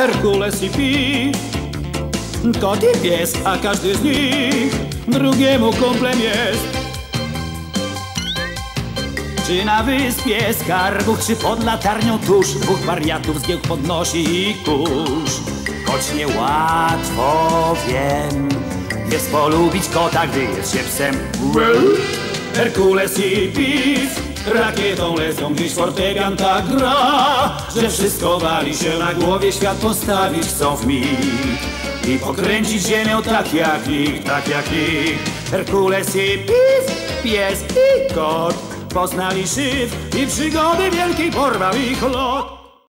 Herkules i Pi. Kot i pies, a każdy z nich drugiemu kumplem jest. Czy na wyspie skarbów, czy pod latarnią tuż Dwóch wariatów zgiełk podnosi i kurz Choć niełatwo wiem Jest polubić kota, gdy jest się psem Herkules i Pis Rakietą lecą, gdzieś fortepian tak gra Że wszystko wali się na głowie Świat postawić chcą w mig I pokręcić ziemią tak jak nikt, tak jak nikt. Herkules i Pis, pies i kot Poznali szyb i przygody wielkiej porwał ich lot